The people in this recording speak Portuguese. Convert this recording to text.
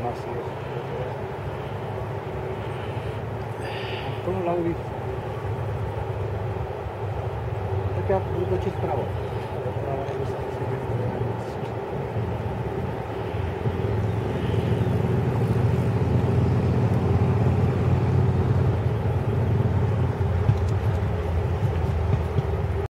Marcinho. Vamos lá, Ulisses. Daqui a pouco eu te esperava.